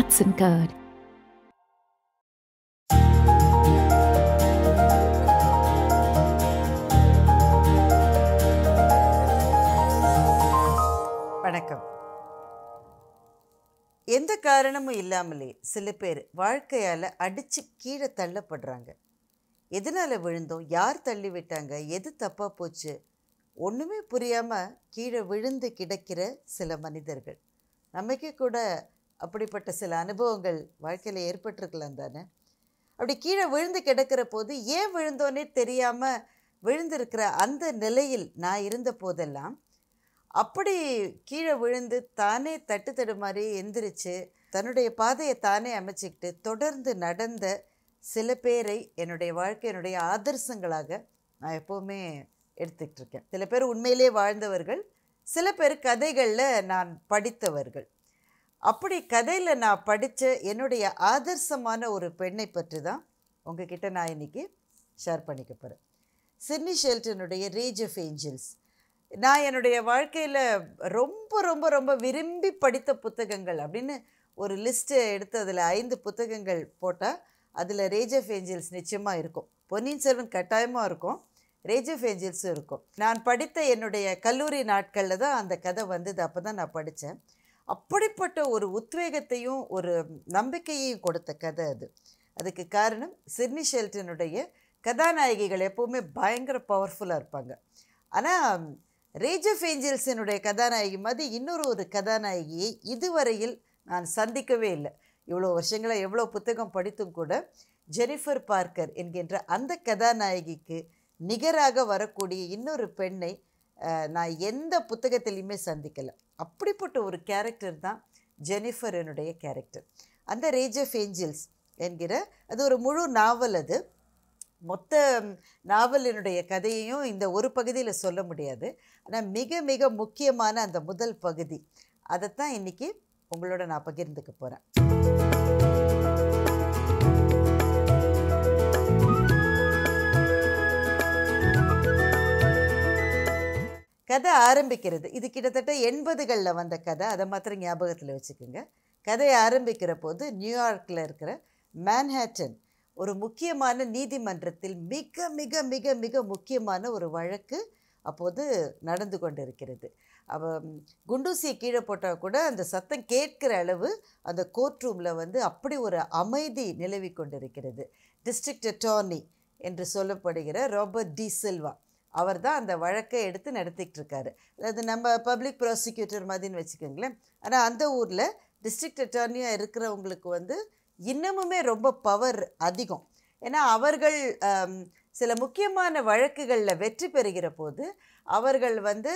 Hudson Curd. வணக்கம். எந்த காரணமும் இல்லாமலே சில பேர் வாழ்க்கையால் அடித்து கீழே தள்ளப்படுறாங்க. எதனால் விழுந்தோம்? யார் தள்ளி விட்டாங்க? எது தப்பாக போச்சு? ஒன்றுமே புரியாமல் கீழே விழுந்து கிடக்கிற சில மனிதர்கள். நமக்கே கூட அப்படிப்பட்ட சில அனுபவங்கள் வாழ்க்கையில் ஏற்பட்டிருக்கலாம் தானே? அப்படி கீழே விழுந்து கிடக்கிற போது ஏன் விழுந்தோன்னே தெரியாமல் விழுந்திருக்கிற அந்த நிலையில் நான் இருந்த போதெல்லாம் அப்படி கீழே விழுந்து தானே தட்டு தடுமாறி எந்திரிச்சு தன்னுடைய பாதையை தானே அமைச்சிக்கிட்டு தொடர்ந்து நடந்த சில பேரை என்னுடைய வாழ்க்கை என்னுடைய ஆதர்சங்களாக நான் எப்போவுமே எடுத்துக்கிட்டு இருக்கேன் சில பேர் உண்மையிலே வாழ்ந்தவர்கள் சில பேர் கதைகளில் நான் படித்தவர்கள். அப்படி கதையில் நான் படித்த என்னுடைய ஆதர்சமான ஒரு பெண்ணை பற்றி தான் உங்ககிட்ட நான் இன்றைக்கி ஷேர் பண்ணிக்க போகிறேன் சிட்னி ஷெல்டனுடைய ரேஜ் ஆஃப் ஏஞ்சல்ஸ் நான் என்னுடைய வாழ்க்கையில் ரொம்ப ரொம்ப ரொம்ப விரும்பி படித்த புத்தகங்கள் அப்படின்னு ஒரு லிஸ்ட்டு எடுத்து அதில் ஐந்து புத்தகங்கள் போட்டால் அதில் ரேஜ் ஆஃப் ஏஞ்சல்ஸ் நிச்சயமாக இருக்கும். பொன்னியின் செல்வன் கட்டாயமாக இருக்கும். ரேஜ் ஆஃப் ஏஞ்சல்ஸும் இருக்கும். நான் படித்த என்னுடைய கல்லூரி நாட்களில் தான் அந்த கதை வந்தது. அப்போ தான் நான் படித்தேன் அப்படிப்பட்ட ஒரு உத்வேகத்தையும் ஒரு நம்பிக்கையையும் கொடுத்த கதை அது. அதுக்கு காரணம் சிட்னி ஷெல்டனுடைய கதாநாயகிகள் எப்போவுமே பயங்கர பவர்ஃபுல்லாக இருப்பாங்க. ஆனால் ரேஜ் ஆஃப் ஏஞ்சல்ஸினுடைய கதாநாயகி மாதிரி இன்னொரு ஒரு கதாநாயகியை இதுவரையில் நான் சந்திக்கவே இல்லை. இவ்வளோ வருஷங்களாக எவ்வளோ புத்தகம் படித்தும் கூட ஜெனிஃபர் பார்க்கர் என்கின்ற அந்த கதாநாயகிக்கு நிகராக வரக்கூடிய இன்னொரு பெண்ணை நான் எந்த புத்தகத்திலையுமே சந்திக்கலை. அப்படிப்பட்ட ஒரு கேரக்டர் தான் ஜெனிஃபர் என்னுடைய கேரக்டர் அந்த ரேஜ் ஆஃப் ஏஞ்சல்ஸ் என்கிற அது ஒரு முழு நாவல் அது. மொத்த நாவலினுடைய கதையையும் இந்த ஒரு பகுதியில் சொல்ல முடியாது. ஆனால் மிக மிக முக்கியமான அந்த முதல் பகுதி. அதைத்தான் இன்னைக்கு உங்களோட நான் பகிர்ந்துக்க போகிறேன் கதை ஆரம்பிக்கிறது. இது கிட்டத்தட்ட எண்பதுகளில் வந்த கதை. அதை மாத்திரம் ஞாபகத்தில் வச்சுக்கோங்க. கதை ஆரம்பிக்கிற போது நியூயார்க்கில் இருக்கிற மேன்ஹேட்டன் ஒரு முக்கியமான நீதிமன்றத்தில் மிக மிக மிக மிக முக்கியமான ஒரு வழக்கு அப்போது நடந்து கொண்டிருக்கிறது. அவ குண்டூசியை கீழே போட்டால் கூட அந்த சத்தம் கேட்கிற அளவு அந்த கோர்ட் ரூமில் வந்து அப்படி ஒரு அமைதி நிலவி கொண்டிருக்கிறது. டிஸ்ட்ரிக்ட் அட்டார்னி என்று சொல்லப்படுகிற ராபர்ட் டி சில்வா அவர் தான் அந்த வழக்கை எடுத்து நடத்திக்கிட்டு இருக்காரு அதாவது நம்ம பப்ளிக் ப்ராசிக்யூட்டர் மாதிரின்னு வச்சுக்கோங்களேன். ஆனால் அந்த ஊரில் டிஸ்ட்ரிக்ட் அட்டார்னியாக இருக்கிறவங்களுக்கு வந்து இன்னமுமே ரொம்ப பவர் அதிகம். ஏன்னா அவர்கள் சில முக்கியமான வழக்குகளில் வெற்றி பெறுகிற போது அவர்கள் வந்து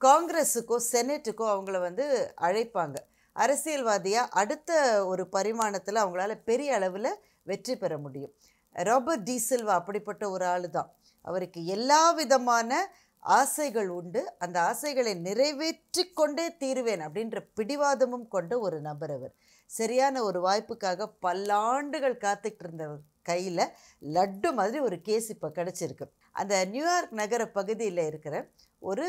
காங்கிரஸுக்கோ செனட்டுக்கோ அவங்கள வந்து அழைப்பாங்க. அரசியல்வாதியாக அடுத்த ஒரு பரிமாணத்தில் அவங்களால பெரிய அளவில் வெற்றி பெற முடியும். ராபர்ட் டீசில்வா அப்படிப்பட்ட ஒரு ஆள் தான் அவருக்கு எல்லா விதமான ஆசைகள் உண்டு. அந்த ஆசைகளை நிறைவேற்றி கொண்டே தீருவேன் அப்படின்ற பிடிவாதமும் கொண்ட ஒரு நபர் அவர். சரியான ஒரு வாய்ப்புக்காக பல்லாண்டுகள் காத்துக்கிட்டு இருந்தவர் கையில் லட்டு மாதிரி ஒரு கேஸ் இப்போ கிடச்சிருக்கு. அந்த நியூயார்க் நகர பகுதியில் இருக்கிற ஒரு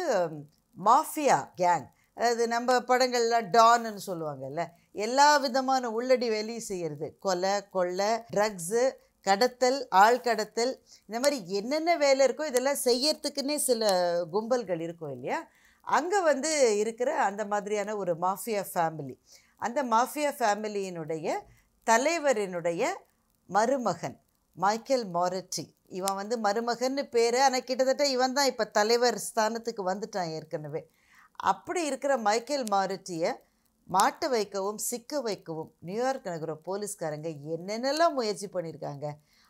மாஃபியா கேங். அதாவது நம்ம படங்கள்லாம் டான்னு சொல்லுவாங்கல்ல. எல்லா விதமான உள்ளடி வேலையும் செய்கிறது கொலை கொள்ளை ட்ரக்ஸு கடத்தல் ஆள் கடத்தல் இந்த மாதிரி என்னென்ன வேலை இருக்கோ இதெல்லாம் செய்யறதுக்குன்னே சில கும்பல்கள் இருக்கும் இல்லையா? அங்கே வந்து இருக்கிற அந்த மாதிரியான ஒரு மாஃபியா ஃபேமிலி. அந்த மாஃபியா ஃபேமிலியினுடைய தலைவரினுடைய மருமகன் மைக்கேல் மாரட்டி. இவன் வந்து மருமகன்னு பேர் ஆனால் கிட்டத்தட்ட இவன் தான் இப்போ தலைவர் ஸ்தானத்துக்கு வந்துட்டான் ஏற்கனவே. அப்படி இருக்கிற மைக்கேல் மாரட்டியை மாட்ட வைக்கவும் சிக்க வைக்கவும் நியூயார்க் நகர போலீஸ்காரங்க என்னென்னலாம் முயற்சி பண்ணியிருக்காங்க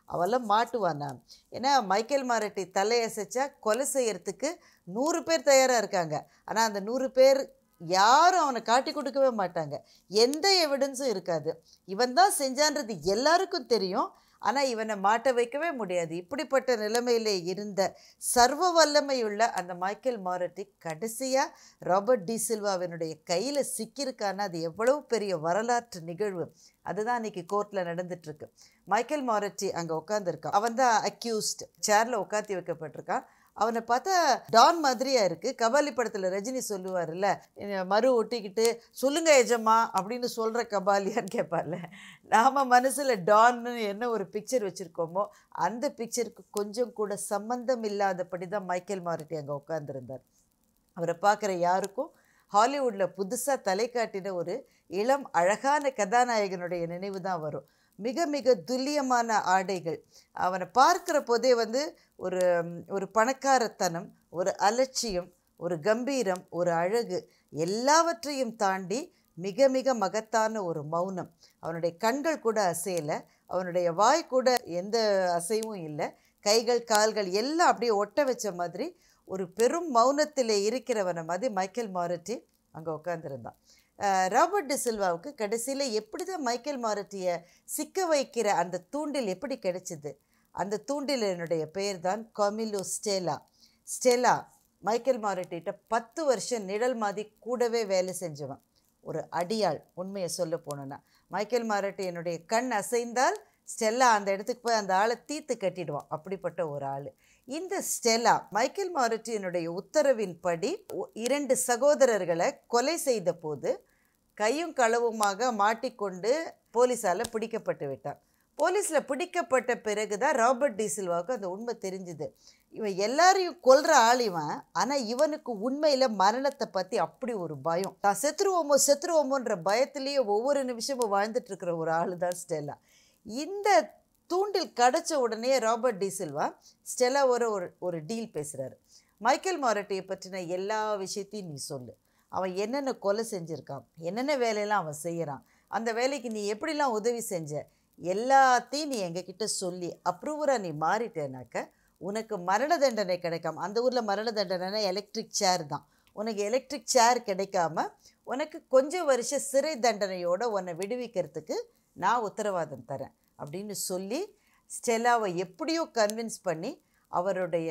அவெல்லாம் மாட்டுவானா ஏன்னா மைக்கேல் மாரட்டி தலையசைச்சா கொலை செய்யறதுக்கு நூறு பேர் தயாராக இருக்காங்க. ஆனால் அந்த நூறு பேர் யாரும் அவனை காட்டி கொடுக்கவே மாட்டாங்க. எந்த எவிடன்ஸும் இருக்காது. இவன் தான் செஞ்சான்றது எல்லாருக்கும் தெரியும். ஆனால் இவனை மாட்ட வைக்கவே முடியாது. இப்படிப்பட்ட நிலைமையிலே இருந்த சர்வ வல்லமையுள்ள அந்த மைக்கேல் மாரட்டி கடைசியாக ராபர்ட் டி சில்வாவினுடைய கையில் சிக்கியிருக்கான்னா அது எவ்வளவு பெரிய வரலாற்று நிகழ்வு. அதுதான் இன்னைக்கு கோர்ட்டில் நடந்துட்டுருக்கு மைக்கேல் மாரட்டி அங்கே உட்காந்துருக்கான் அவன் தான் அக்யூஸ்ட் சேரில் உட்காத்தி வைக்கப்பட்டிருக்கான். அவனை பார்த்தா டான் மாதிரியா இருக்கு. கபாலி படத்தில் ரஜினி சொல்லுவார்ல மறு ஒட்டிக்கிட்டு சொல்லுங்க எஜமா அப்படின்னு சொல்கிற கபாலியான்னு கேட்பார்ல நாம் மனசில் டான்னு என்ன ஒரு பிக்சர் வச்சுருக்கோமோ அந்த பிக்சருக்கு கொஞ்சம் கூட சம்மந்தம் இல்லாதபடி தான் மைக்கேல் மாரட்டி அங்கே உட்காந்துருந்தார் அவரை பார்க்குற யாருக்கும் ஹாலிவுட்டில் புதுசாக தலை காட்டின ஒரு இளம் அழகான கதாநாயகனுடைய நினைவு தான் வரும். மிக மிக துல்லியமான ஆடைகள். அவனை பார்க்குற போதே வந்து ஒரு ஒரு பணக்காரத்தனம் ஒரு அலட்சியம் ஒரு கம்பீரம் ஒரு அழகு எல்லாவற்றையும் தாண்டி மிக மிக மகத்தான ஒரு மௌனம். அவனுடைய கண்கள் கூட அசையலை. அவனுடைய வாய் கூட எந்த அசைவும் இல்லை. கைகள் கால்கள் எல்லாம் அப்படியே ஒட்ட வச்ச மாதிரி ஒரு பெரும் மௌனத்தில் இருக்கிறவனை மாதிரி மைக்கேல் மாரட்டி அங்கே உட்காந்துருந்தான் ராபர்ட் டிசில்வாவுக்கு கடைசியில் எப்படி தான் மைக்கேல் மாரட்டியை சிக்க வைக்கிற அந்த தூண்டில் எப்படி கிடைச்சிது? அந்த தூண்டில் என்னுடைய பெயர் தான் கமிலோ ஸ்டேலா ஸ்டெலா மைக்கேல் மாரட்டிட்ட பத்து வருஷம் நிழல் மாதிரி கூடவே வேலை செஞ்சவன். ஒரு அடியாள் உண்மையை சொல்ல போனோன்னா மைக்கேல் மாரட்டி என்னுடைய கண் அசைந்தால் ஸ்டெல்லா அந்த இடத்துக்கு போய் அந்த ஆளை தீத்து கட்டிடுவான். அப்படிப்பட்ட ஒரு ஆள். இந்த ஸ்டெலா மைக்கேல் மாரட்டியனுடைய உத்தரவின்படி ஒ- இரண்டு சகோதரர்களை கொலை செய்த போது கையும் களவுமாக மாட்டிக்கொண்டு போலீஸால் பிடிக்கப்பட்டு விட்டான். போலீஸில் பிடிக்கப்பட்ட பிறகு தான் ராபர்ட் டீசில்வாவுக்கு அந்த உண்மை தெரிஞ்சுது. இவன் எல்லாரையும் கொல்ற ஆள் இவன் ஆனால் இவனுக்கு உண்மையில் மரணத்தை பற்றி அப்படி ஒரு பயம். தான் செத்துருவோமோ செத்துருவோமோன்ற பயத்திலேயே ஒவ்வொரு நிமிஷமும் வாழ்ந்துட்டு இருக்கிற ஒரு ஆள் தான் ஸ்டெல்லா. இந்த தூண்டில் கிடைச்ச உடனே ராபர்ட் டி சில்வா ஸ்டெல்லாவோட ஒரு ஒரு டீல் பேசுகிறாரு மைக்கேல் மாரட்டியை பற்றின எல்லா விஷயத்தையும் நீ சொல்லு. அவன் என்னென்ன கொலை செஞ்சுருக்கான் என்னென்ன வேலையெல்லாம் அவன் செய்கிறான் அந்த வேலைக்கு நீ எப்படிலாம் உதவி செஞ்ச எல்லாத்தையும் நீ எங்ககிட்ட சொல்லி அப்ரூவராக நீ மாறிட்டேனாக்க உனக்கு மரண தண்டனை கிடைக்காம அந்த ஊரில் மரண தண்டனைனா எலக்ட்ரிக் சேர் தான். உனக்கு எலக்ட்ரிக் சேர் கிடைக்காம உனக்கு கொஞ்சம் வருஷ சிறை தண்டனையோடு உன்னை விடுவிக்கிறதுக்கு நான் உத்தரவாதம் தரேன். அப்படின்னு சொல்லி ஸ்டெல்லாவை எப்படியோ கன்வின்ஸ் பண்ணி அவருடைய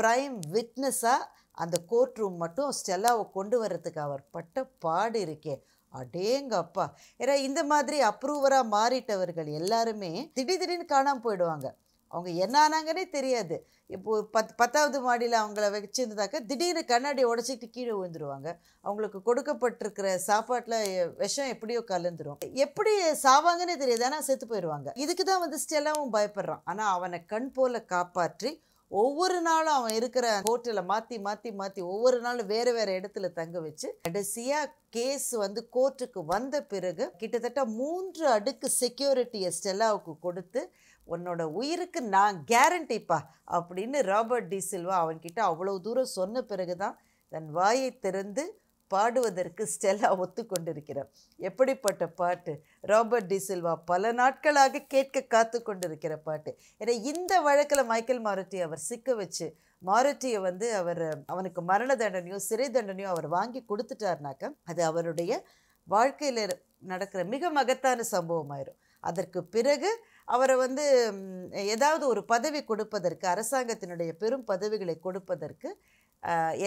ப்ரைம் விட்னஸாக அந்த கோர்ட் ரூம் மட்டும் ஸ்டெல்லாவை கொண்டு வர்றதுக்கு அவர் பட்ட பாடு இருக்கே. அடேங்கப்பா ஏன்னா இந்த மாதிரி அப்ரூவராக மாறிட்டவர்கள் எல்லாருமே திடீர் திடீர்னு காணாமல் போயிடுவாங்க. அவங்க என்ன ஆனாங்கன்னே தெரியாது. இப்போ பத் பத்தாவது மாடியில் அவங்கள வச்சுருந்தாக்க திடீர்னு கண்ணாடி உடச்சிக்கிட்டு கீழே விழுந்துருவாங்க. அவங்களுக்கு கொடுக்கப்பட்டிருக்கிற சாப்பாட்டில் விஷம் எப்படியோ கலந்துரும். எப்படி சாவாங்கன்னே தெரியாது. ஆனால் செத்து போயிடுவாங்க இதுக்கு தான் வந்து ஸ்டெல்லாவும் பயப்படுறான். ஆனால் அவனை கண் போல காப்பாற்றி ஒவ்வொரு நாளும் அவன் இருக்கிற ஹோட்டலை மாற்றி மாற்றி மாற்றி ஒவ்வொரு நாளும் வேறு வேறு இடத்துல தங்க வச்சு கடைசியாக கேஸ் வந்து கோர்ட்டுக்கு வந்த பிறகு கிட்டத்தட்ட மூன்று அடுக்கு செக்யூரிட்டியை ஸ்டெல்லாவுக்கு கொடுத்து உன்னோட உயிருக்கு நான் கேரண்டிப்பா அப்படின்னு ராபர்ட் டி சில்வா அவன்கிட்ட அவ்வளோ தூரம் சொன்ன பிறகு தான் தன் வாயை திறந்து பாடுவதற்கு ஸ்டெல்லா ஒத்துக்கொண்டிருக்கிறார். எப்படிப்பட்ட பாட்டு? ராபர்ட் டி சில்வா பல நாட்களாக கேட்க காத்து கொண்டிருக்கிற பாட்டு. ஏன்னா இந்த வழக்கில் மைக்கேல் மாரட்டி அவர் சிக்க வச்சு மாரட்டியை வந்து அவர் அவனுக்கு மரண தண்டனையோ சிறை தண்டனையோ அவர் வாங்கி கொடுத்துட்டார்னாக்க அது அவருடைய வாழ்க்கையில் நடக்கிற மிக மகத்தான சம்பவமாயிரும். அதற்கு பிறகு அவரை வந்து ஏதாவது ஒரு பதவி கொடுப்பதற்கு அரசாங்கத்தினுடைய பெரும் பதவிகளை கொடுப்பதற்கு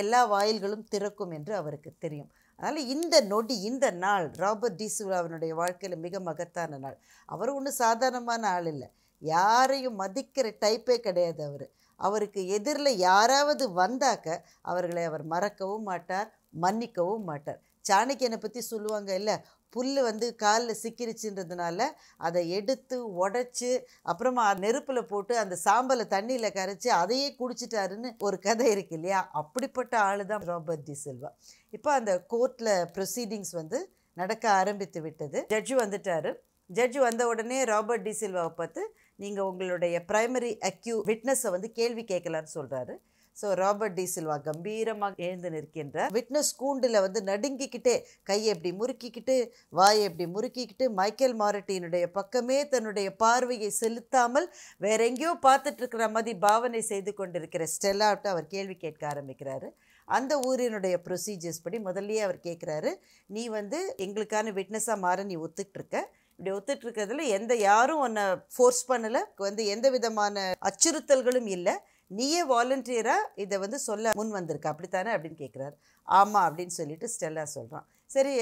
எல்லா வாயில்களும் திறக்கும் என்று அவருக்கு தெரியும். அதனால் இந்த நொடி இந்த நாள் ராபர்ட் டி அவனுடைய வாழ்க்கையில் மிக மகத்தான நாள். அவர் ஒன்றும் சாதாரணமான ஆள் இல்லை. யாரையும் மதிக்கிற டைப்பே கிடையாது அவர். அவருக்கு எதிரில் யாராவது வந்தாக்க அவர்களை அவர் மறக்கவும் மாட்டார் மன்னிக்கவும் மாட்டார். சாணக்கியனை பற்றி சொல்லுவாங்க இல்லை புல் வந்து காலில் சிக்கிருச்சுன்றதுனால அதை எடுத்து உடைச்சி அப்புறமா நெருப்பில் போட்டு அந்த சாம்பலை தண்ணியில் கரைச்சி அதையே குடிச்சிட்டாருன்னு ஒரு கதை இருக்கு இல்லையா? அப்படிப்பட்ட ஆள் தான் ராபர்ட் டி சில்வா. இப்போ அந்த கோர்ட்டில் ப்ரொசீடிங்ஸ் வந்து நடக்க ஆரம்பித்து விட்டது. ஜட்ஜு வந்துட்டாரு. ஜட்ஜு வந்த உடனே ராபர்ட் டி சில்வாவை பார்த்து நீங்கள் உங்களுடைய ப்ரைமரி அக்யூ விட்னஸை வந்து கேள்வி கேட்கலான்னு சொல்கிறாரு ஸோ ராபர்ட் டி சில்வா கம்பீரமாக எழுந்து நிற்கின்றார். விட்னஸ் கூண்டில் வந்து நடுங்கிக்கிட்டே கையை எப்படி முறுக்கிக்கிட்டு வாயை எப்படி முறுக்கிக்கிட்டு மைக்கேல் மாரட்டியினுடைய பக்கமே தன்னுடைய பார்வையை செலுத்தாமல் வேற எங்கேயோ பார்த்துட்டு இருக்கிற மாதிரி பாவனை செய்து கொண்டிருக்கிற ஸ்டெல்லாவிட்டு அவர் கேள்வி கேட்க ஆரம்பிக்கிறாரு. அந்த ஊரினுடைய ப்ரொசீஜர்ஸ் படி முதல்லயே அவர் கேட்குறாரு நீ வந்து எங்களுக்கான விட்னஸாக மாற நீ ஒத்துக்கிட்டுருக்க இப்படி ஒத்துட்டு இருக்கிறதுல எந்த யாரும் உன்னை ஃபோர்ஸ் பண்ணலை. வந்து எந்த விதமான அச்சுறுத்தல்களும் இல்லை. நீயே வாலண்டியராக இதை வந்து சொல்ல முன் வந்திருக்க. அப்படித்தானே அப்படின்னு கேட்குறாரு ஆமாம் அப்படின்னு சொல்லிட்டு ஸ்டெல்லா சொல்கிறான் சரி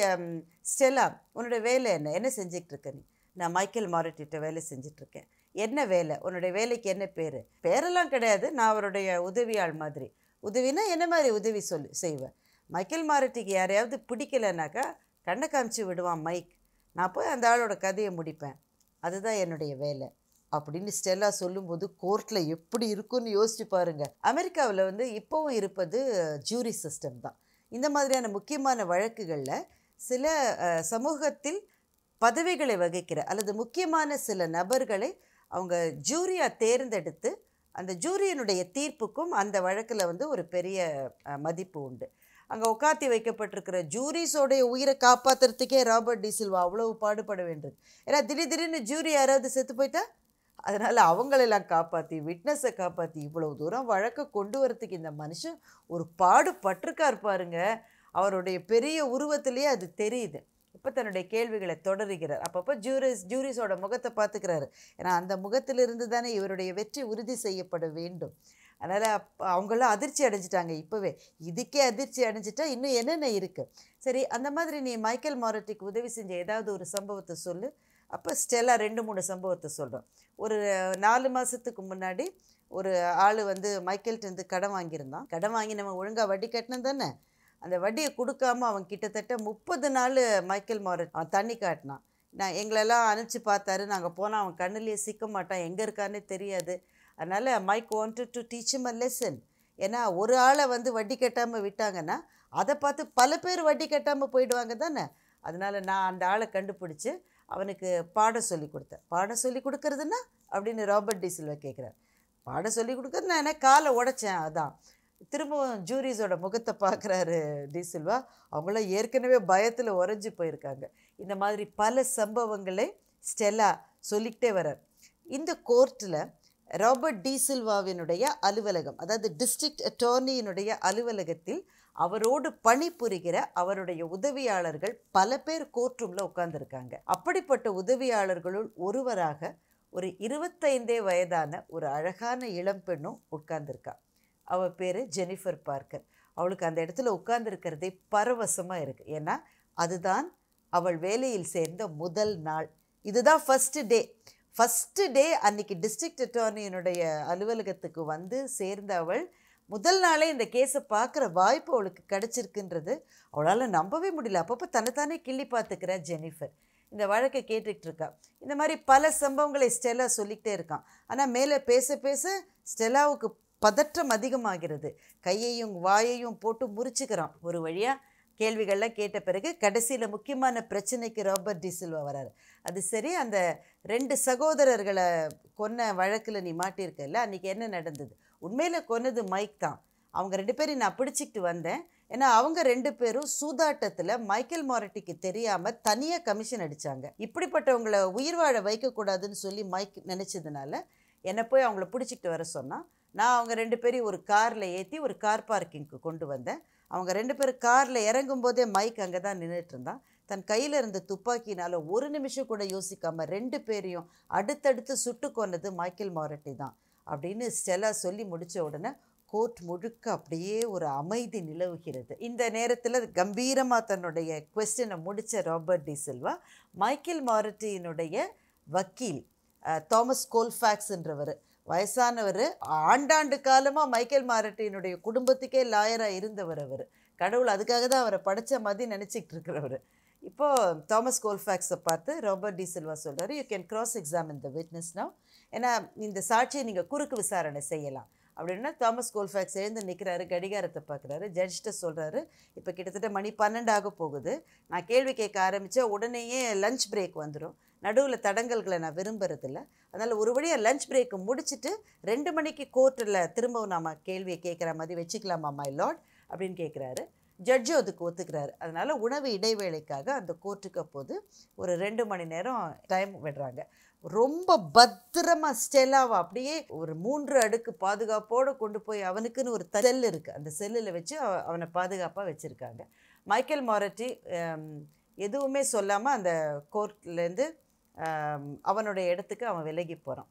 ஸ்டெல்லா உன்னோட வேலை என்ன? என்ன செஞ்சுட்டு இருக்க நீ? நான் மைக்கேல் மாரட்டிட்ட வேலை செஞ்சிட்ருக்கேன். என்ன வேலை? உன்னுடைய வேலைக்கு என்ன பேர்? பேரெல்லாம் கிடையாது. நான் அவருடைய உதவியாள் மாதிரி. உதவினா என்ன மாதிரி உதவி சொல் செய்வேன் மைக்கேல் மாரட்டிக்கு யாரையாவது பிடிக்கலைனாக்கா கண்ணை காமிச்சு விடுவான் மைக். நான் போய் அந்த ஆளோட கதையை முடிப்பேன். அதுதான் என்னுடைய வேலை. அப்படின்னு ஸ்டெல்லா சொல்லும்போது கோர்ட்டில் எப்படி இருக்கும்னு யோசிச்சு பாருங்க. அமெரிக்காவில் வந்து இப்போவும் இருப்பது ஜூரி சிஸ்டம் தான். இந்த மாதிரியான முக்கியமான வழக்குகளில் சில சமூகத்தில் பதவிகளை வகிக்கிற அல்லது முக்கியமான சில நபர்களை அவங்க ஜூரியாக தேர்ந்தெடுத்து அந்த ஜூரியனுடைய தீர்ப்புக்கும் அந்த வழக்கில் வந்து ஒரு பெரிய மதிப்பு உண்டு. அங்கே உட்காத்தி வைக்கப்பட்டிருக்கிற ஜூரிஸோடைய உயிரை காப்பாற்றுறதுக்கே ராபர்ட் டிசில்வா அவ்வளவு பாடுபட வேண்டியது ஏன்னா திடீர் திடீர்னு ஜூரி யாராவது செத்து போயிட்டா அதனால் அவங்களெல்லாம் காப்பாற்றி விட்னஸை காப்பாற்றி இவ்வளோ தூரம் வழக்கை கொண்டு வரத்துக்கு இந்த மனுஷன் ஒரு பாடு பட்டிருக்கார் பாருங்க. அவருடைய பெரிய உருவத்திலேயே அது தெரியுது. இப்போ தன்னுடைய கேள்விகளை தொடருகிறார். அப்பப்போ ஜூரிஸ் ஜூரிஸோட முகத்தை பார்த்துக்கிறாரு. ஏன்னா அந்த முகத்திலிருந்து தானே இவருடைய வெற்றி உறுதி செய்யப்பட வேண்டும். அதனால் அவங்களாம் அதிர்ச்சி அடைஞ்சிட்டாங்க இப்போவே. இதுக்கே அதிர்ச்சி அடைஞ்சிட்டா இன்னும் என்னென்ன இருக்குது சரி அந்த மாதிரி நீ மைக்கேல் மாரட்டிக்கு உதவி செஞ்ச ஏதாவது ஒரு சம்பவத்தை சொல்லு. அப்போ ஸ்டெல்லா ரெண்டு மூணு சம்பவத்தை சொல்கிறோம் ஒரு நாலு மாதத்துக்கு முன்னாடி ஒரு ஆள் வந்து மைக்கேல்கிட்ட கடன் வாங்கியிருந்தான். கடன் வாங்கி நம்ம ஒழுங்காக வட்டி கட்டினது தானே? அந்த வட்டியை கொடுக்காம அவன் கிட்டத்தட்ட முப்பது நாள் மைக்கேல் மாரட் அவன் தண்ணி காட்டினான். நான் எங்களெல்லாம் அனுப்பிச்சு பார்த்தாரு. நாங்கள் போனால் அவன் கண்ணுலேயே சிக்க மாட்டான். எங்கே இருக்கான்னு தெரியாது. அதனால் Mike wanted to teach him lesson ஏன்னா ஒரு ஆளை வந்து வட்டி கட்டாமல் விட்டாங்கன்னா அதை பார்த்து பல பேர் வட்டி கட்டாமல் போயிடுவாங்க தானே? அதனால் நான் அந்த ஆளை கண்டுபிடிச்சி அவனுக்கு பாடம் சொல்லி கொடுத்தேன் பாடம் சொல்லி கொடுக்கறதுன்னா அப்படின்னு ராபர்ட் டிசில்வா கேட்குறார் பாடம் சொல்லி கொடுக்கறது நான் என்ன? காலை உடைச்சேன் அதான். திரும்பவும் ஜூரிஸோட முகத்தை பார்க்குறாரு டிசில்வா அவங்களாம் ஏற்கனவே பயத்தில் உறைஞ்சி போயிருக்காங்க. இந்த மாதிரி பல சம்பவங்களை ஸ்டெல்லா சொல்லிக்கிட்டே வரார் இந்த கோர்ட்டில் ராபர்ட் டி சில்வாவினுடைய அலுவலகம் அதாவது டிஸ்ட்ரிக்ட் அட்டார்னியினுடைய அலுவலகத்தில் அவரோடு பணிபுரிகிற அவருடைய உதவியாளர்கள் பல பேர் கோர்ட் ரூமில் உட்கார்ந்துருக்காங்க. அப்படிப்பட்ட உதவியாளர்களுள் ஒருவராக ஒரு இருபத்தைந்தே வயதான ஒரு அழகான இளம்பெண்ணும் உட்கார்ந்துருக்கா. அவள் பேர் ஜெனிஃபர் பார்க்கர். அவளுக்கு அந்த இடத்துல உட்கார்ந்துருக்கிறதே பரவசமாக இருக்குது ஏன்னா அதுதான் அவள் வேலையில் சேர்ந்த முதல் நாள். இதுதான் ஃபஸ்ட்டு டே ஃபஸ்ட்டு டே அன்னைக்கு டிஸ்ட்ரிக்ட் அட்டார்னியினுடைய அலுவலகத்துக்கு வந்து சேர்ந்த அவள் முதல் நாளே இந்த கேஸை பார்க்குற வாய்ப்பு அவளுக்கு கிடச்சிருக்குன்றது அவளால் நம்பவே முடியல. அப்பப்போ தன்னைத்தானே கிள்ளி பார்த்துக்கிறா ஜெனிஃபர். இந்த வழக்கை கேட்டுக்கிட்டு இருக்கா இந்த மாதிரி பல சம்பவங்களை ஸ்டெல்லா சொல்லிக்கிட்டே இருக்கான். ஆனால் மேலே பேச பேச ஸ்டெல்லாவுக்கு பதற்றம் அதிகமாகிறது. கையையும் வாயையும் போட்டு முறிச்சுக்கிறான். ஒரு வழியாக கேள்விகள்லாம் கேட்ட பிறகு கடைசியில் முக்கியமான பிரச்சனைக்கு ராபர்ட் டிசில்வா வராரு. அது சரி அந்த ரெண்டு சகோதரர்களை கொன்ன வழக்கில் நீ மாட்டியிருக்கல அன்றைக்கி என்ன நடந்தது? உண்மையில் கொன்னது மைக் தான். அவங்க ரெண்டு பேரையும் நான் பிடிச்சிக்கிட்டு வந்தேன். ஏன்னா அவங்க ரெண்டு பேரும் சூதாட்டத்தில் மைக்கேல் மாரட்டிக்கு தெரியாமல் தனியாக கமிஷன் அடித்தாங்க இப்படிப்பட்டவங்களை உயிர் வாழ வைக்கக்கூடாதுன்னு சொல்லி மைக் நினச்சதுனால என்னை போய் அவங்கள பிடிச்சிக்கிட்டு வர சொன்னால் நான் அவங்க ரெண்டு பேரையும் ஒரு காரில் ஏற்றி ஒரு கார் பார்க்கிங்க்கு கொண்டு வந்தேன். அவங்க ரெண்டு பேரும் காரில் இறங்கும் போதே மைக் அங்கே தான் நின்றுட்டு இருந்தான். தன் கையில் இருந்த துப்பாக்கினால் ஒரு நிமிஷம் கூட யோசிக்காமல் ரெண்டு பேரையும் அடுத்தடுத்து சுட்டு கொன்னது மைக்கேல் மாரட்டி தான். அப்படின்னு ஸ்டெல்லா சொல்லி முடித்த உடனே கோர்ட் முழுக்க அப்படியே ஒரு அமைதி நிலவுகிறது. இந்த நேரத்தில் கம்பீரமாக தன்னுடைய கொஸ்டினை முடித்த ராபர்ட் டி சில்வா மைக்கேல் மாரட்டியினுடைய வக்கீல் தாமஸ் கோல்ஃபேக்ஸ்ன்றவர். வயசானவர் ஆண்டாண்டு காலமாக மைக்கேல் மாரட்டியினுடைய குடும்பத்துக்கே லாயராக இருந்தவர் அவர். கடவுள் அதுக்காக தான் அவரை படித்த மாதிரி நினச்சிக்கிட்டு இருக்கிறவர். இப்போது தாமஸ் கோல்ஃபேக்ஸை பார்த்து ராபர்ட் டி சில்வா சொல்கிறார் you can cross examine the witness now ஏன்னா இந்த சாட்சியை நீங்கள் குறுக்கு விசாரணை செய்யலாம். அப்படின்னா தாமஸ் கோல்ஃபேக்ஸ் எழுந்து நிற்கிறாரு கடிகாரத்தை பார்க்குறாரு ஜட்ஜ்கிட்ட சொல்கிறாரு இப்போ கிட்டத்தட்ட மணி பன்னெண்டு போகுது. நான் கேள்வி கேட்க ஆரம்பித்தா உடனேயே லஞ்ச் பிரேக் வந்துடும் நடுவில் தடங்கல்களை நான் விரும்புறதில்ல. அதனால் ஒரு வழியாக லஞ்ச் பிரேக்கு முடிச்சுட்டு ரெண்டு மணிக்கு கோர்ட்டில் திரும்பவும் நாம் கேள்வியை கேட்குற மாதிரி வச்சுக்கலாமா மை லார்ட் அப்படின்னு கேட்குறாரு. ஜட்ஜும் அதுக்கு ஒத்துக்கிறாரு. அதனால் உணவு இடைவேளைக்காக அந்த கோர்ட்டுக்கு போது ஒரு ரெண்டு மணி நேரம் டைம் விடுறாங்க. ரொம்ப பத்திரமா ஸ்டெல்லாவை அப்படியே ஒரு மூன்று அடுக்கு பாதுகாப்போடு கொண்டு போய் அவனுக்குன்னு ஒரு செல் இருக்குது அந்த செல்லில் வச்சு அவனை பாதுகாப்பாக வச்சுருக்காங்க. மைக்கேல் மாரட்டி எதுவுமே சொல்லாமல் அந்த கோர்ட்லேருந்து அவனுடைய இடத்துக்கு அவன் விலகி போகிறான்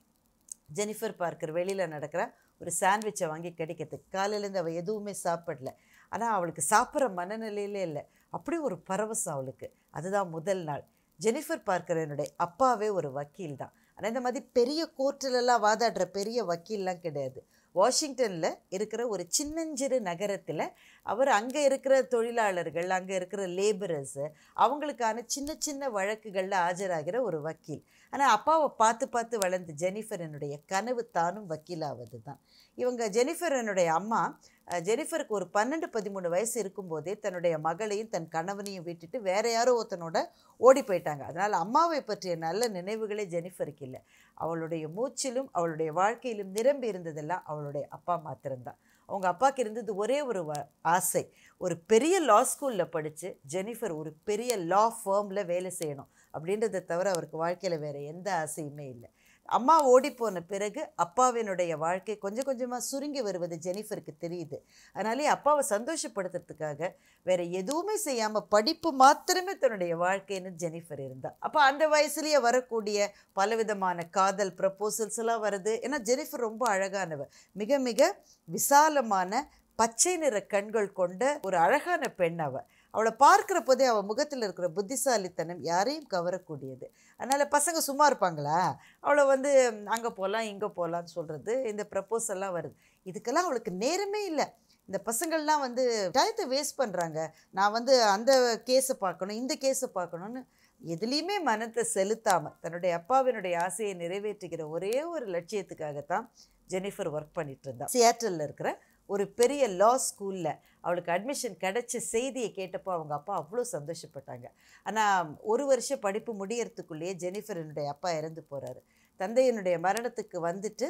ஜெனிஃபர் பார்க்கர் வெளியில் நடக்கிற ஒரு சாண்ட்விச்சை வாங்கி கிடைக்கிறதுக்கு காலையிலேருந்து அவள் எதுவுமே சாப்பிடல. ஆனால் அவளுக்கு சாப்பிட்ற மனநிலையிலே இல்லை. அப்படி ஒரு பரவசம் அவளுக்கு. அதுதான் முதல் நாள். ஜெனிஃபர் பார்க்கரனுடைய அப்பாவே ஒரு வக்கீல் தான் ஆனால் இந்த மாதிரி பெரிய கோர்ட்டிலலாம் வாதாடுற பெரிய வக்கீல்லாம் கிடையாது. வாஷிங்டனில் இருக்கிற ஒரு சின்னஞ்சிறு நகரத்தில் அவர் அங்கே இருக்கிற தொழிலாளர்கள் அங்கே இருக்கிற லேபரர்ஸு அவங்களுக்கான சின்ன சின்ன வழக்குகளில் ஆஜராகிற ஒரு வக்கீல். ஆனால் அப்பாவை பார்த்து பார்த்து வளர்ந்த ஜெனிஃபர் என்னுடைய கனவு தானும் வக்கீலாவது தான். இவங்க ஜெனிஃபர் என்னுடைய அம்மா ஜெனிஃபருக்கு ஒரு பன்னெண்டு பதிமூணு வயசு இருக்கும்போதே தன்னுடைய மகளையும் தன் கணவனையும் விட்டுட்டு வேற யாரோ ஒருத்தனோட ஓடி போயிட்டாங்க. அதனால் அம்மாவை பற்றிய நல்ல நினைவுகளே ஜெனிஃபருக்கு இல்லை. அவளுடைய மூச்சிலும் அவளுடைய வாழ்க்கையிலும் நிரம்பி இருந்ததெல்லாம் அவளுடைய அப்பா மாத்திரம்தான் அவங்க அப்பாவுக்கு இருந்தது ஒரே ஒரு வ- ஆசை. ஒரு பெரிய லா ஸ்கூலில் படித்து ஜெனிஃபர் ஒரு பெரிய லா ஃபேர்மில் வேலை செய்யணும். அப்படின்றத தவிர அவருக்கு வாழ்க்கையில் வேறு எந்த ஆசையுமே இல்லை. அம்மா ஓடி போன பிறகு அப்பாவினுடைய வாழ்க்கை கொஞ்சம் கொஞ்சமாக சுருங்கி வருவது ஜெனிஃபருக்கு தெரியுது. அதனாலே அப்பாவை சந்தோஷப்படுத்துறதுக்காக வேற எதுவுமே செய்யாமல் படிப்பு மாத்திரமே தன்னுடைய வாழ்க்கைன்னு ஜெனிஃபர் இருந்தா அப்போ அந்த வயசுலேயே வரக்கூடிய பலவிதமான காதல் ப்ரப்போசல்ஸ் எல்லாம் வருது. ஏன்னா ஜெனிஃபர் ரொம்ப அழகானவ மிக மிக விசாலமான பச்சை நிற கண்கள் கொண்ட ஒரு அழகான பெண் அவள் அவளை பார்க்குற போதே அவள் முகத்தில் இருக்கிற புத்திசாலித்தனம் யாரையும் கவரக்கூடியது. அதனால் பசங்க சும்மா இருப்பாங்களா? அவளை வந்து அங்கே போகலாம் இங்கே போகலான்னு சொல்கிறது இந்த ப்ரப்போசல்லாம் வருது. இதுக்கெல்லாம் அவளுக்கு நேரமே இல்லை. இந்த பசங்கள்லாம் வந்து டயத்தை வேஸ்ட் பண்ணுறாங்க நான் வந்து அந்த கேஸை பார்க்கணும் இந்த கேஸை பார்க்கணுன்னு எதுலேயுமே மனத்தை செலுத்தாமல் தன்னுடைய அப்பாவினுடைய ஆசையை நிறைவேற்றுகிற ஒரே ஒரு லட்சியத்துக்காகத்தான் ஜெனிஃபர் ஒர்க் பண்ணிட்டு இருந்தா. சியாட்டலில் இருக்கிற ஒரு பெரிய லா ஸ்கூலில் அவளுக்கு அட்மிஷன் கிடைச்ச செய்தியை கேட்டப்போ அவங்க அப்பா அவ்வளோ சந்தோஷப்பட்டாங்க. ஆனால் ஒரு வருஷம் படிப்பு முடியறதுக்குள்ளேயே ஜெனிஃபரனுடைய அப்பா இறந்து போகிறாரு தந்தையினுடைய மரணத்துக்கு வந்துட்டு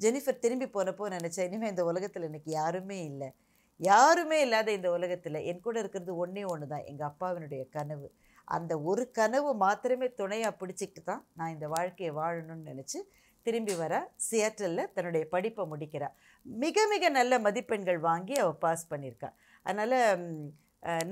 ஜெனிஃபர் திரும்பி போனப்போ நினச்சேன் இனிமேல் இந்த உலகத்தில் எனக்கு யாருமே இல்லை. யாருமே இல்லாத இந்த உலகத்தில் என் கூட இருக்கிறது ஒன்றே ஒன்று தான் எங்கள் அப்பாவினுடைய கனவு. அந்த ஒரு கனவு மாத்திரமே துணையாக பிடிச்சிக்கிட்டு தான் நான் இந்த வாழ்க்கையை வாழணும்னு நினச்சி திரும்பி வர சியாட்டலில் தன்னுடைய படிப்பை முடிக்கிறாள் மிக மிக நல்ல மதிப்பெண்கள் வாங்கி அவள் பாஸ் பண்ணியிருக்காள் அதனால்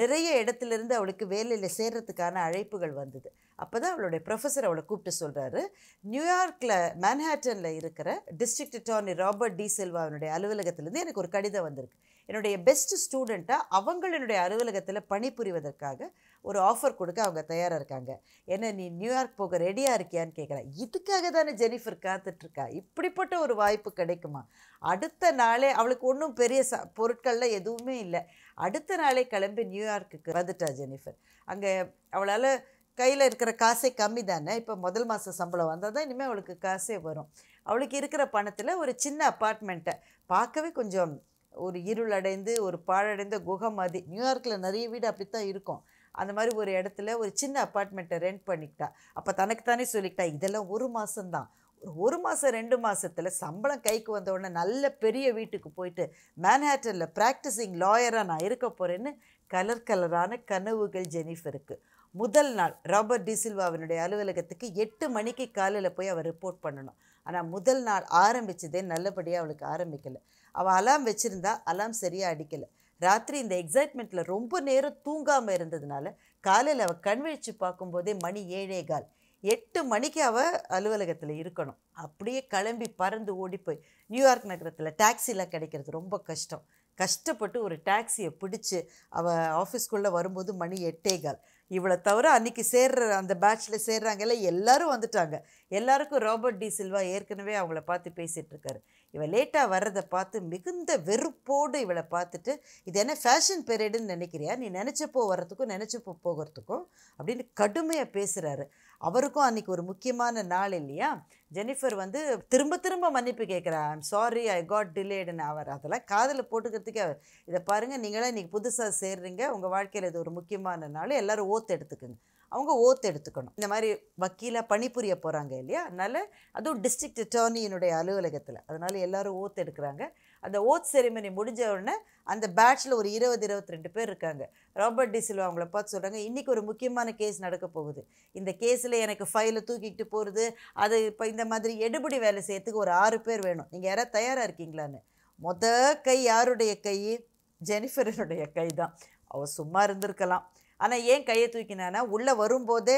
நிறைய இடத்துலேருந்து அவளுக்கு வேலையில் சேர்றதுக்கான அழைப்புகள் வந்தது. அப்போ தான் அவளுடைய ப்ரொஃபஸர் அவளை கூப்பிட்டு சொல்கிறாரு நியூயார்க்கில் மேன்ஹாட்டனில் இருக்கிற டிஸ்ட்ரிக்ட் அட்டார்னி ராபர்ட் டி செல்வாவினுடைய அலுவலகத்திலேருந்து எனக்கு ஒரு கடிதம் வந்திருக்கு. என்னுடைய பெஸ்ட் ஸ்டூடெண்ட்டாக அவங்களுடைய அலுவலகத்தில் பணிபுரிவதற்காக ஒரு ஆஃபர் கொடுக்க அவங்க தயாராக இருக்காங்க. என்ன நீ நியூயார்க் போக ரெடியாக இருக்கியான்னு கேட்குறேன் இதுக்காக தானே ஜெனிஃபர் காத்துட்ருக்கா? இப்படிப்பட்ட ஒரு வாய்ப்பு கிடைக்குமா? அடுத்த நாளே அவளுக்கு ஒன்றும் பெரிய ச பொருட்கள்லாம் எதுவுமே இல்லை. அடுத்த நாளே கிளம்பி நியூயார்க்குக்கு வந்துட்டா ஜெனிஃபர். அங்கே அவளால் கையில் இருக்கிற காசே கம்மி தானே? இப்போ முதல் மாத சம்பளம் வந்தால் தான் இனிமேல் அவளுக்கு காசே வரும். அவளுக்கு இருக்கிற பணத்தில் ஒரு சின்ன அப்பார்ட்மெண்ட்டை பார்க்கவே கொஞ்சம் ஒரு இருளடைந்து ஒரு பாழடைந்த குகை மாதிரி. நியூயார்க்கில் நிறைய வீடு அப்படி தான் இருக்கும். அந்த மாதிரி ஒரு இடத்துல ஒரு சின்ன அப்பார்ட்மெண்ட்டை ரெண்ட் பண்ணிக்கிட்டா. அப்போ தனக்குத்தானே சொல்லிக்கிட்டா இதெல்லாம் ஒரு மாதம்தான் ஒரு ஒரு மாதம் ரெண்டு மாதத்தில் சம்பளம் கைக்கு வந்த உடனே நல்ல பெரிய வீட்டுக்கு போயிட்டு மேன்ஹேட்டனில் ப்ராக்டிஸிங் லாயராக நான் இருக்க போகிறேன்னு கலர் கலரான கனவுகள் ஜெனிஃபருக்கு. முதல் நாள் ராபர்ட் டிசில்வாவினுடைய அலுவலகத்துக்கு எட்டு மணிக்கு காலையில் போய் அவர் ரிப்போர்ட் பண்ணணும். ஆனால் முதல் நாள் ஆரம்பிச்சதே நல்லபடியாக அவளுக்கு ஆரம்பிக்கலை. அவள் அலாம் வச்சுருந்தா அலாம் சரியாக அடிக்கலை. ராத்திரி இந்த எக்ஸைட்மெண்ட்டில் ரொம்ப நேரம் தூங்காமல் இருந்ததுனால காலையில் அவள் கண்விழிச்சு பார்க்கும்போதே மணி ஏழே கால். எட்டு மணிக்கு அவள் அலுவலகத்தில் இருக்கணும். அப்படியே கிளம்பி பறந்து ஓடி போய் நியூயார்க் நகரத்தில் டாக்ஸிலாம் கிடைக்கிறது ரொம்ப கஷ்டம். கஷ்டப்பட்டு ஒரு டாக்ஸியை பிடிச்சி அவள் ஆஃபீஸ்க்குள்ளே வரும்போது மணி எட்டே கால். இவளை தவிர அன்றைக்கி சேர்ற அந்த பேட்ச்சில் சேர்றாங்கல்ல எல்லாரும் வந்துட்டாங்க. எல்லாருக்கும் ராபர்ட் டி சில்வா ஏற்கனவே அவங்கள பார்த்து பேசிகிட்ருக்காரு இவள் லேட்டாக வர்றதை பார்த்து மிகுந்த வெறுப்போடு இவளை பார்த்துட்டு இது என்ன ஃபேஷன் பீரியடுன்னு நினைக்கிறியா? நீ நினச்சப்போ வர்றதுக்கும் நினச்சப்போ போகிறதுக்கும் அப்படின்னு கடுமையாக பேசுகிறாரு அவருக்கும் அன்றைக்கி ஒரு முக்கியமான நாள் இல்லையா? ஜெனிஃபர் வந்து திரும்ப திரும்ப மன்னிப்பு கேட்குறா ஐம் சாரி ஐ காட் டிலேடுன்னு அவர் அதெல்லாம் காதில் போட்டுக்கிறதுக்கே அவர். இதை பாருங்கள் நீங்களே இன்றைக்கி புதுசாக சேர்றீங்க. உங்கள் வாழ்க்கையில் இது ஒரு முக்கியமான நாள். எல்லோரும் ஓத்து எடுத்துக்கோங்க. அவங்க ஓத்து எடுத்துக்கணும். இந்த மாதிரி வக்கீலாக பணிபுரிய போகிறாங்க இல்லையா? அதனால் அதுவும் டிஸ்ட்ரிக்ட் அட்டார்னியினுடைய அலுவலகத்தில். அதனால் எல்லோரும் ஓத்து எடுக்கிறாங்க. அந்த ஓத் செரிமனி முடிஞ்ச உடனே அந்த பேட்ச்சில் ஒரு இருபது இருபத்தி ரெண்டு பேர் இருக்காங்க. ராபர்ட் டிசில்வா அவங்கள பார்த்து சொல்கிறாங்க இன்றைக்கி ஒரு முக்கியமான கேஸ் நடக்க போகுது. இந்த கேஸில் எனக்கு ஃபைலை தூக்கிட்டு போகிறது அது இப்போ இந்த மாதிரி எடுபடி வேலை செய்யறதுக்கு ஒரு ஆறு பேர் வேணும். நீங்கள் யாராவது தயாராக இருக்கீங்களான்னு? மொத கை யாருடைய கை? ஜெனிஃபரனுடைய கை தான். அவள் சும்மா இருந்திருக்கலாம். ஆனால் ஏன் கையை தூக்கினானா உள்ளே வரும்போதே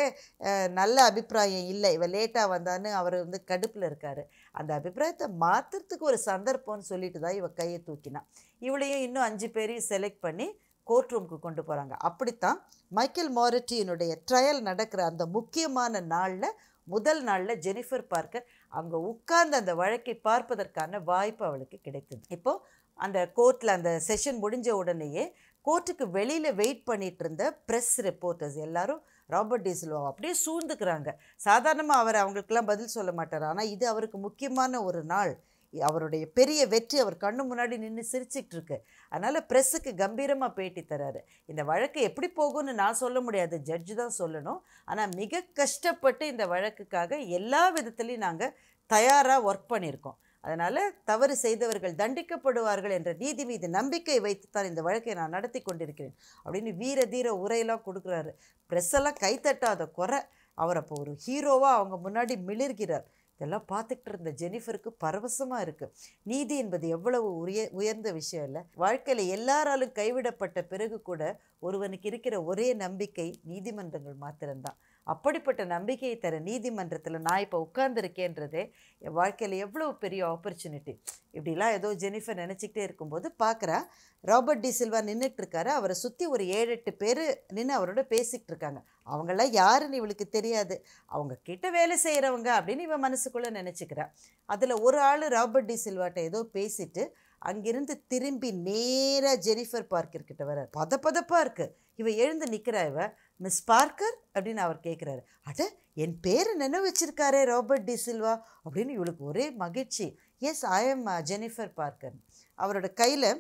நல்ல அபிப்பிராயம் இல்லை. இவள் லேட்டாக வந்தான்னு அவர் வந்து கடுப்பில் இருக்கார். அந்த அபிப்பிராயத்தை மாற்றுறதுக்கு ஒரு சந்தர்ப்பம்னு சொல்லிட்டு தான் இவ கையை தூக்கினான் இவளையும் இன்னும் அஞ்சு பேரையும் செலக்ட் பண்ணி கோர்ட் ரூமுக்கு கொண்டு போகிறாங்க அப்படித்தான் மைக்கேல் மாரிட்டியினுடைய ட்ரையல் நடக்கிற அந்த முக்கியமான நாளில் முதல் நாளில் ஜெனிஃபர் பார்க்கர் அங்கே உட்கார்ந்து அந்த வழக்கை பார்ப்பதற்கான வாய்ப்பு அவளுக்கு கிடைத்தது. இப்போது அந்த கோர்ட்டில் அந்த செஷன் முடிஞ்ச உடனேயே கோர்ட்டுக்கு வெளியில் வெயிட் பண்ணிகிட்டு இருந்த ப்ரெஸ் ரிப்போர்ட்டர்ஸ் எல்லாரும் ராபர்ட் டீசில்வா அப்படியே சூழ்ந்துக்கிறாங்க. சாதாரணமாக அவர் அவங்களுக்கெல்லாம் பதில் சொல்ல மாட்டார். ஆனால் இது அவருக்கு முக்கியமான ஒரு நாள். அவருடைய பெரிய வெற்றி அவர் கண்ணு முன்னாடி நின்று சிரிச்சிட்டு இருக்கு அதனால் ப்ரெஸ்ஸுக்கு கம்பீரமாக பேட்டி தராரு. இந்த வழக்கு எப்படி போகும்னு நான் சொல்ல முடியாது. ஜட்ஜு தான் சொல்லணும். ஆனால் மிக கஷ்டப்பட்டு இந்த வழக்குக்காக எல்லா விதத்துலேயும் நாங்கள் தயாராக ஒர்க் பண்ணியிருக்கோம். அதனால் தவறு செய்தவர்கள் தண்டிக்கப்படுவார்கள் என்ற நீதி மீது நம்பிக்கை வைத்துத்தான் இந்த வழக்கை நான் நடத்தி கொண்டிருக்கிறேன் அப்படின்னு வீர தீர உரையெல்லாம் கொடுக்குறாரு. ப்ரெஸ்ஸெல்லாம் கைத்தட்டாத குறை. அவர் அப்போ ஒரு ஹீரோவாக அவங்க முன்னாடி மிளிர்கிறார். இதெல்லாம் பார்த்துக்கிட்டு இருந்த ஜெனிஃபருக்கு பரவசமாக இருக்குது நீதி என்பது எவ்வளவு உய உயர்ந்த விஷயம் இல்லை. வாழ்க்கையில் எல்லாராலும் கைவிடப்பட்ட பிறகு கூட ஒருவனுக்கு இருக்கிற ஒரே நம்பிக்கை நீதிமன்றங்கள் மாத்திரம்தான். அப்படிப்பட்ட நம்பிக்கையை தர நீதிமன்றத்தில் நான் இப்போ உட்கார்ந்துருக்கேன்றதே என் வாழ்க்கையில் எவ்வளோ பெரிய ஆப்பர்ச்சுனிட்டி இப்படிலாம் ஏதோ ஜெனிஃபர் நினச்சிக்கிட்டே இருக்கும்போது பார்க்குறா ராபர்ட் டி சில்வா நின்றுட்டு இருக்காரு அவரை சுற்றி ஒரு ஏழு எட்டு பேர் நின்று அவரோட பேசிக்கிட்டு இருக்காங்க அவங்களாம் யாருன்னு இவளுக்கு தெரியாது. அவங்க கிட்ட வேலை செய்கிறவங்க அப்படின்னு இவன் மனசுக்குள்ளே நினச்சிக்கிறா. அதில் ஒரு ஆள் ராபர்ட் டி சில்வாட்ட ஏதோ பேசிட்டு அங்கிருந்து திரும்பி நேராக ஜெனிஃபர் பார்க்கிற்கிட்ட வர பத பதப்பாக இருக்குது இவ எழுந்து நிற்கிறா இவ. மிஸ் பார்க்கர் அப்படின்னு அவர் கேட்குறாரு அட என் பேரை நினைவு வச்சிருக்காரே ராபர்ட் டி சில்வா அப்படின்னு இவளுக்கு ஒரே மகிழ்ச்சி. Yes I am Jennifer Parker? அவரோட கையில்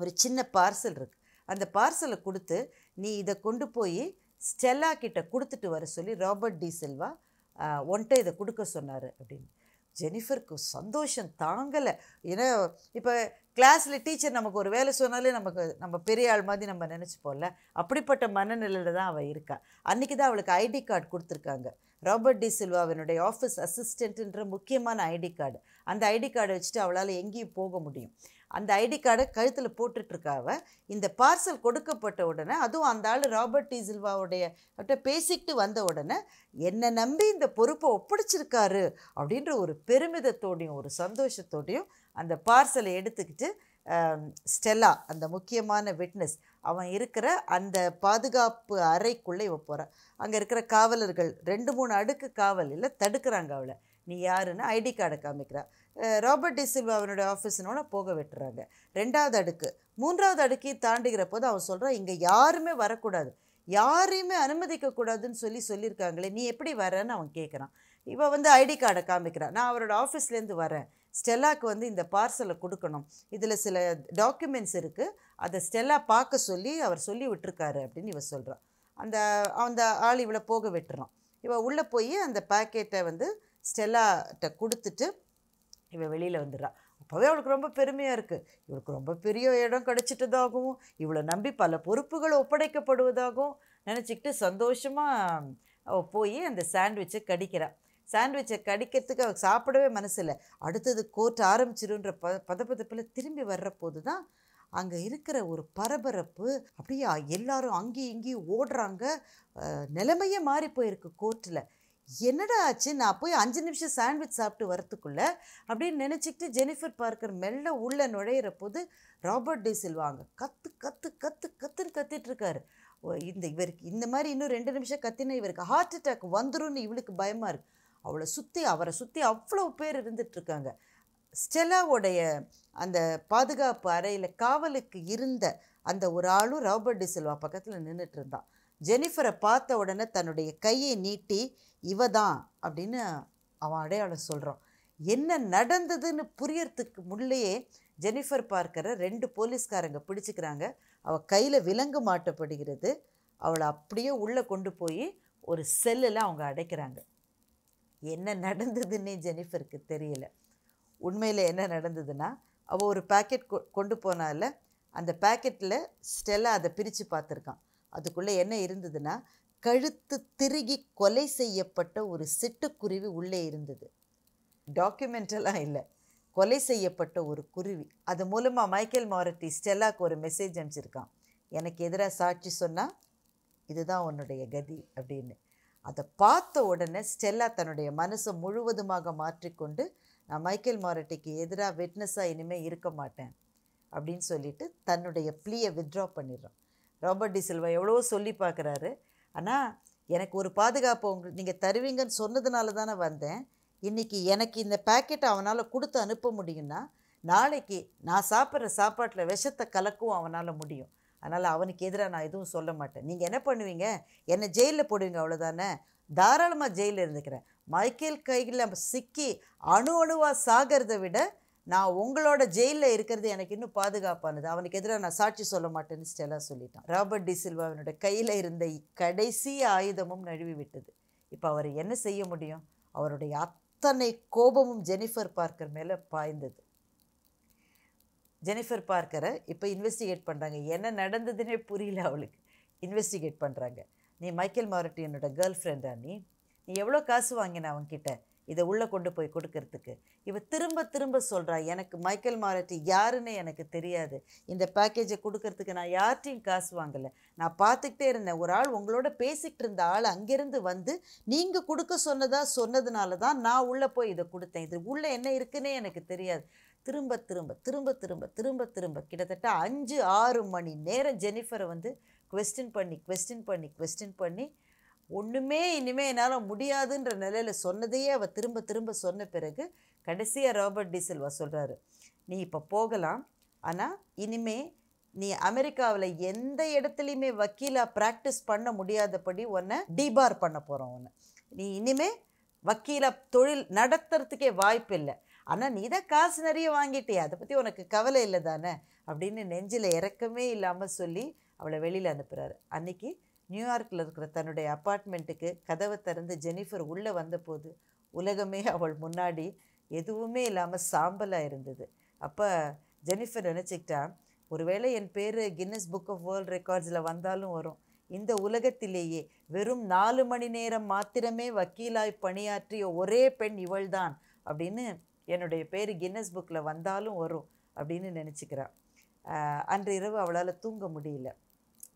ஒரு சின்ன பார்சல் இருக்கு. அந்த பார்சலை கொடுத்து நீ இதை கொண்டு போய் ஸ்டெல்லா கிட்ட கொடுத்துட்டு வர சொல்லி ராபர்ட் டி சில்வா ஒன்ட்ட இதை கொடுக்க சொன்னார் அப்படின்னு. ஜெனிஃபருக்கு சந்தோஷம் தாங்கலை. ஏன்னா இப்போ கிளாஸில் டீச்சர் நமக்கு ஒரு வேலை சொன்னாலே நமக்கு நம்ம பெரிய ஆள் மாதிரி நம்ம நினச்சிப்போம்ல. அப்படிப்பட்ட மனநிலையில் தான் அவள் இருக்கா. அன்றைக்கி தான் அவளுக்கு ஐடி கார்டு கொடுத்துருக்காங்க. ராபர்ட் டி சில்வாவினுடைய ஆஃபீஸ் அசிஸ்டண்ட்டுன்ற முக்கியமான ஐடி கார்டு. அந்த ஐடி கார்டை வச்சுட்டு அவளால் எங்கேயும் போக முடியும். அந்த ஐடி கார்டை கழுத்தில் போட்டுட்ருக்காவ. இந்த பார்சல் கொடுக்கப்பட்ட உடனே அதுவும் அந்த ஆள் ராபர்ட் டி சில்வாவுடைய கிட்ட பேசிக்கிட்டு வந்த உடனே என்னை நம்பி இந்த பொறுப்பை ஒப்படைச்சிருக்காரு அப்படின்ற ஒரு பெருமிதத்தோடையும் ஒரு சந்தோஷத்தோடையும் அந்த பார்சலை எடுத்துக்கிட்டு ஸ்டெல்லா அந்த முக்கியமான விட்னஸ் அவன் இருக்கிற அந்த பாதுகாப்பு அறைக்குள்ளே இவ போகிறான் அங்கே இருக்கிற காவலர்கள் ரெண்டு மூணு அடுக்கு காவலில் தடுக்கிறாங்க அவளை. நீ யாருன்னு ஐடி கார்டை காமிக்கிறா. ராபர்ட் டிசில்வா அவனுடைய ஆஃபீஸினோட போக விட்டுறாங்க. ரெண்டாவது அடுக்கு. மூன்றாவது அடுக்கையும் தாண்டுகிற போது அவன் சொல்கிறான் இங்கே யாருமே வரக்கூடாது. யாரையுமே அனுமதிக்கக்கூடாதுன்னு சொல்லி சொல்லியிருக்காங்களே நீ எப்படி வரேன்னு அவன் கேட்குறான் இவன் வந்து ஐடி கார்டை காமிக்கிறான் நான் அவரோட ஆஃபீஸ்லேருந்து வரேன். ஸ்டெல்லாக்கு வந்து இந்த பார்சலை கொடுக்கணும். இதில் சில டாக்குமெண்ட்ஸ் இருக்குது அதை ஸ்டெல்லா பார்க்க சொல்லி அவர் சொல்லி விட்டுருக்காரு அப்படின்னு இவன் சொல்கிறான் அந்த அந்த ஆள் இவளை போக விட்டுறான். இவள் உள்ளே போய் அந்த பேக்கெட்டை வந்து ஸ்டெல்லாட்ட கொடுத்துட்டு இவன் வெளியில் வந்துடுறா. அப்போவே அவளுக்கு ரொம்ப பெருமையாக இருக்குது இவளுக்கு ரொம்ப பெரிய இடம் கிடச்சிட்டதாகவும் இவளை நம்பி பல பொறுப்புகள் ஒப்படைக்கப்படுவதாகவும் நினச்சிக்கிட்டு சந்தோஷமாக போய் அந்த சாண்ட்விட்சை கடிக்கிறாள் சாண்ட்விட்சை கடிக்கிறதுக்கு அவள் சாப்பிடவே மனசு இல்லை அடுத்தது கோர்ட் ஆரம்பிச்சிருன்ற ப பதப்பதப்பில் திரும்பி வர்ற போது தான் அங்கே இருக்கிற ஒரு பரபரப்பு அப்படியே எல்லாரும் அங்கேயும் இங்கேயும் ஓடுறாங்க. நிலைமையே மாறி போயிருக்கு கோர்ட்டில் என்னடா ஆச்சு? நான் போய் அஞ்சு நிமிஷம் சாண்ட்விச் சாப்பிட்டு வரத்துக்குள்ள அப்படின்னு நினச்சிக்கிட்டு ஜெனிஃபர் பார்க்கர் மெல்ல உள்ளே நுழையிற போது ராபர்ட் டீசில் சில்வாங்க கத்து கத்து கத்து கத்துன்னு கத்திட்டு இருக்காரு. இந்த இவருக்கு இந்த மாதிரி இன்னும் ரெண்டு நிமிஷம் கத்தினா இவருக்கு ஹார்ட் அட்டாக் வந்துடும் இவளுக்கு பயமாக இருக்குது அவளை சுற்றி அவரை சுற்றி அவ்வளோ பேர் இருந்துகிட்ருக்காங்க ஸ்டெல்லாவுடைய அந்த பாதுகாப்பு அறையில் காவலுக்கு இருந்த அந்த ஒரு ஆளும் ராபர்ட் டிசில்வா பக்கத்தில் நின்றுட்டு இருந்தான். ஜெனிஃபரை பார்த்த உடனே தன்னுடைய கையை நீட்டி இவ தான் அப்படின்னு அவன் அடையாளம் சொல்கிறான் என்ன நடந்ததுன்னு புரியறதுக்கு முள்ளையே ஜெனிஃபர் பார்க்கரை ரெண்டு போலீஸ்காரங்க பிடிச்சிக்கிறாங்க. அவள் கையில் விலங்கு மாட்டப்படுகிறது. அவளை அப்படியே உள்ளே கொண்டு போய் ஒரு செல்லில் அவங்க அடைக்கிறாங்க. என்ன நடந்ததுன்னே ஜெனிஃபருக்கு தெரியல. உண்மையில் என்ன நடந்ததுன்னா அவள் ஒரு பேக்கெட் கொ கொண்டு போனால அந்த பேக்கெட்டில் ஸ்டெல்லா அதை பிரித்து பார்த்துருக்கான். அதுக்குள்ளே என்ன இருந்ததுன்னா கழுத்து திருகி கொலை செய்யப்பட்ட ஒரு சிட்டுக்குருவி உள்ளே இருந்தது. டாக்குமெண்டெல்லாம் இல்லை. கொலை செய்யப்பட்ட ஒரு குருவி. அது மூலமாக மைக்கேல் மாரட்டி ஸ்டெல்லாக்கு ஒரு மெசேஜ் அனுப்பிச்சிருக்கான். எனக்கு எதிராக சாட்சி சொன்னால் இதுதான் உன்னுடைய கதி அப்படின்னு. அதை பார்த்த உடனே ஸ்டெல்லா தன்னுடைய மனசை முழுவதுமாக மாற்றிக்கொண்டு நான் மைக்கேல் மாரட்டிக்கு எதிராக விட்னஸாக இனிமேல் இருக்க மாட்டேன் அப்படின்னு சொல்லிட்டு தன்னுடைய ப்ளீயை வித்ட்ரா பண்ணிடுறான். ராபர்ட் டிசில்வா எவ்வளவோ சொல்லி பார்க்குறாரு. ஆனால் எனக்கு ஒரு பாதுகாப்பு உங்களுக்கு நீங்கள் தருவீங்கன்னு சொன்னதுனால தானே வந்தேன். இன்றைக்கி எனக்கு இந்த பேக்கெட்டை அவனால் கொடுத்து அனுப்ப முடியும்னா நாளைக்கு நான் சாப்பிட்ற சாப்பாட்டில் விஷத்தை கலக்கவும் அவனால் முடியும். அதனால் அவனுக்கு எதிராக நான் எதுவும் சொல்ல மாட்டேன். நீங்கள் என்ன பண்ணுவீங்க? என்னை ஜெயிலில் போடுவீங்க அவ்வளோதானே தாராளமாக ஜெயிலில் இருந்துக்கிறேன். மைக்கேல் கையில் சிக்கி அணு அணுவாக சாகிறத விட நான் உங்களோட ஜெயிலில் இருக்கிறது எனக்கு இன்னும் பாதுகாப்பானது. அவனுக்கு எதிராக நான் சாட்சி சொல்ல மாட்டேன்னு ஸ்டெல்லா சொல்லிட்டான். ராபர்ட் டிசில்வாவினோட கையில் இருந்த கடைசி ஆயுதமும் நழுவி விட்டது. இப்போ அவர் என்ன செய்ய முடியும்? அவருடைய அத்தனை கோபமும் ஜெனிஃபர் பார்க்கர் மேலே பாய்ந்தது. ஜெனிஃபர் பார்க்கரை இப்போ இன்வெஸ்டிகேட் பண்ணுறாங்க என்ன நடந்ததுன்னே புரியல அவளுக்கு. இன்வெஸ்டிகேட் பண்ணுறாங்க நீ மைக்கேல் மாரட்டி என்னோட கேர்ள் ஃப்ரெண்டா நீ? நீ எவ்வளோ காசு வாங்கின அவன்கிட்ட? இதை உள்ளே கொண்டு போய் கொடுக்கறதுக்கு. இவ திரும்ப திரும்ப சொல்கிறா எனக்கு மைக்கேல் மாரட்டி யாருன்னு எனக்கு தெரியாது. இந்த பேக்கேஜை கொடுக்கறதுக்கு நான் யார்ட்டையும் காசு வாங்கலை. நான் பார்த்துக்கிட்டே இருந்தேன். ஒரு ஆள் உங்களோட பேசிக்கிட்டு இருந்த ஆள் அங்கேருந்து வந்து நீங்கள் கொடுக்க சொன்னதாக சொன்னதுனால தான் நான் உள்ளே போய் இதை கொடுத்தேன். இது உள்ளே என்ன இருக்குன்னே எனக்கு தெரியாது. திரும்ப திரும்ப திரும்ப திரும்ப திரும்ப திரும்ப கிட்டத்தட்ட அஞ்சு ஆறு மணி நேரம் ஜெனிஃபரை வந்து கொஸ்டின் பண்ணி கொஸ்டின் பண்ணி கொஸ்டின் பண்ணி ஒன்றுமே இனிமேல் என்னால் முடியாதுன்ற நிலையில் சொன்னதையே அவள் திரும்ப திரும்ப சொன்ன பிறகு கடைசியாக ராபர்ட் டீசல்வா சொல்கிறாரு நீ இப்போ போகலாம். ஆனால் இனிமே நீ அமெரிக்காவில் எந்த இடத்துலையுமே வக்கீலாக ப்ராக்டிஸ் பண்ண முடியாதபடி உன்னை டிபார் பண்ண போகிறோம் உன்னை. நீ இனிமே வக்கீலா தொழில் நடத்துறதுக்கே வாய்ப்பு இல்லை. ஆனால் நீ தான் காசு நிறைய வாங்கிட்டே அதை பற்றி உனக்கு கவலை இல்லை தானே? அப்படின்னு நெஞ்சில் இறக்கமே இல்லாமல் சொல்லி அவளை வெளியில் அனுப்புகிறாரு அன்னைக்கு நியூயார்க்கில் இருக்கிற தன்னுடைய அப்பார்ட்மெண்ட்டுக்கு கதவை திறந்து ஜெனிஃபர் உள்ளே வந்தபோது உலகமே அவள் முன்னாடி எதுவுமே இல்லாமல் சாம்பலாக இருந்தது. அப்போ ஜெனிஃபர் நினச்சிக்கிட்டா ஒருவேளை என் பேர் கின்னஸ் புக் ஆஃப் வேர்ல்ட் ரெக்கார்ட்ஸில் வந்தாலும் வரும். இந்த உலகத்திலேயே வெறும் நாலு மணி நேரம் மாத்திரமே வக்கீலாய் பணியாற்றிய ஒரே பெண் இவள்தான் அப்படின்னு என்னுடைய பேர் கின்னஸ் புக்கில் வந்தாலும் வரும் அப்படின்னு நினச்சிக்கிறாள் அன்று இரவு அவளால் தூங்க முடியல.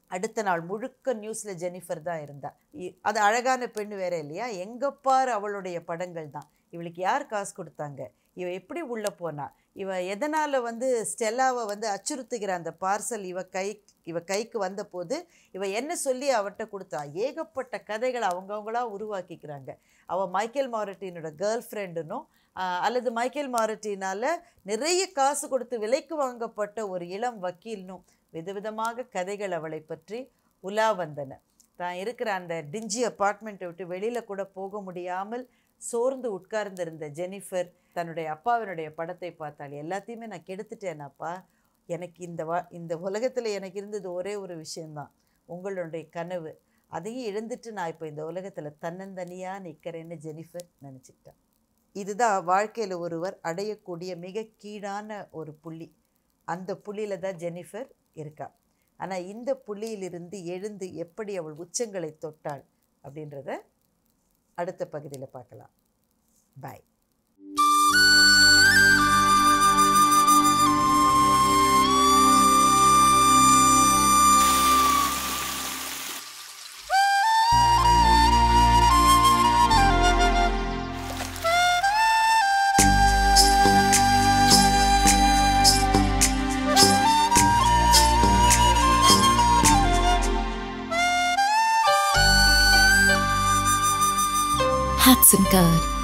அடுத்த நாள் முழுக்க நியூஸில் ஜெனிஃபர் தான் இருந்தா. இ- அது அழகான பெண் வேற இல்லையா? எங்கப்பார் அவளுடைய படங்கள் தான். இவளுக்கு யார் காசு கொடுத்தாங்க? இவ எப்படி உள்ளே போனா? இவ எதனால் வந்து ஸ்டெல்லாவை வந்து அச்சுறுத்துகிற அந்த பார்சல் இவ கை இவ கைக்கு வந்தபோது இவ என்ன சொல்லி அவட்ட கொடுத்தா? ஏகப்பட்ட கதைகளை அவங்கவுங்களா உருவாக்கிக்கிறாங்க. அவள் மைக்கேல் மாரட்டினோட கேர்ள் ஃப்ரெண்டுனும் அல்லது மைக்கேல் மாரட்டினால் நிறைய காசு கொடுத்து விலைக்கு வாங்கப்பட்ட ஒரு இளம் வக்கீல்னும் விதவிதமாக கதைகள் அவளை பற்றி உலா வந்தன தான் இருக்கிற அந்த டிஞ்சி அப்பார்ட்மெண்ட்டை விட்டு வெளியில் கூட போக முடியாமல் சோர்ந்து உட்கார்ந்திருந்த ஜெனிஃபர் தன்னுடைய அப்பாவினுடைய படத்தை பார்த்தாள். எல்லாத்தையுமே நான் கெடுத்துட்டேனாப்பா. எனக்கு இந்த வா இந்த உலகத்தில் எனக்கு இருந்தது ஒரே ஒரு விஷயந்தான் உங்களுடைய கனவு. அதையும் இழந்துட்டு நான் இப்போ இந்த உலகத்தில் தன்னந்தனியாக நிற்கிறேன்னு ஜெனிஃபர் நினச்சிக்கிட்டான் இதுதான் வாழ்க்கையில் ஒருவர் அடையக்கூடிய மிக கீழான ஒரு புள்ளி. அந்த புள்ளியில் தான் ஜெனிஃபர் இருக்கா? ஆனால் இந்த புள்ளியிலிருந்து எழுந்து எப்படி அவள் உச்சங்களை தொட்டாள் அப்படின்றத அடுத்த பகுதியில் பார்க்கலாம். பாய் สุนเกิด